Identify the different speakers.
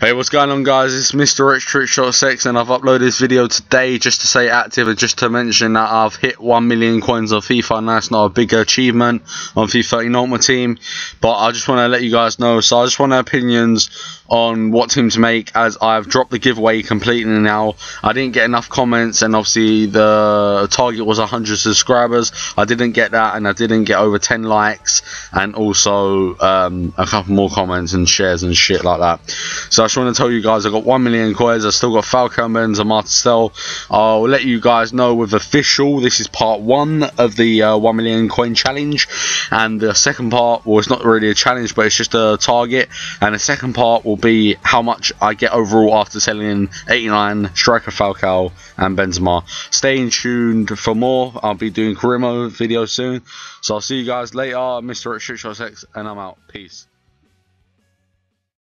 Speaker 1: Hey, what's going on, guys? It's Mr. Rich Trick Shot 6, and I've uploaded this video today just to say active and just to mention that I've hit 1 million coins on FIFA, and that's not a big achievement on FIFA 13 Ultimate Team, but I just want to let you guys know. So, I just want opinions on what team to make as I've dropped the giveaway completely now. I didn't get enough comments, and obviously, the target was 100 subscribers. I didn't get that, and I didn't get over 10 likes, and also um, a couple more comments and shares and shit like that. So, just want to tell you guys I've got 1 million coins. I've still got Falcao Benzema to sell. I'll let you guys know with official. This is part one of the uh, 1 million coin challenge. And the second part, well, it's not really a challenge, but it's just a target. And the second part will be how much I get overall after selling 89 striker Falcao and Benzema. Stay tuned for more. I'll be doing career mode videos soon. So I'll see you guys later. Mr. X, and I'm out. Peace.